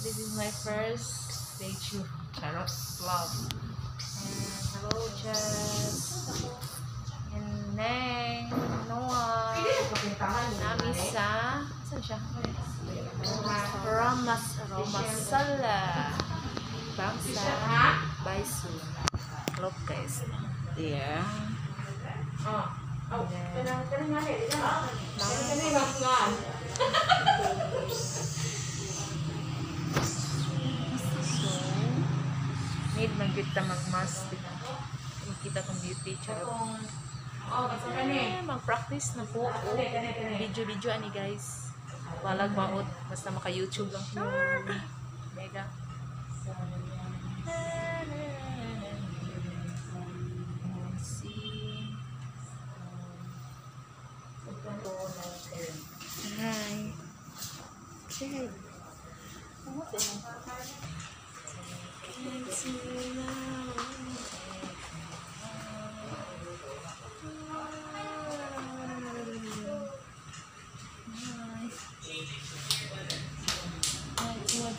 This is my first statue. Charot vlog. And hello, Jess. And Neng. Noah. Nami sa... Saan siya? Ramas... Ramasala. Bangsa. Baisu. Look guys. There. So, need man kita mag-mask. Kita kong beauty. Charot. Eh, mag-practice na po. Oh, video-video ani guys. Walag maot. Basta maka-YouTube lang po. Mega. See. Hi. Hi.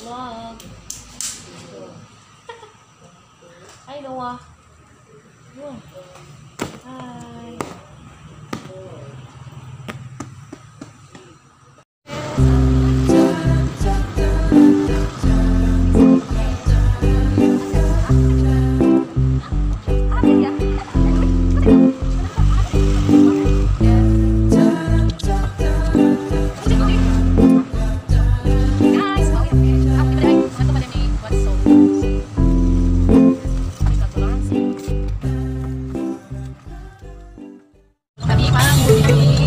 Vlog. Hi, Noah. Yun. Hi. Thank you.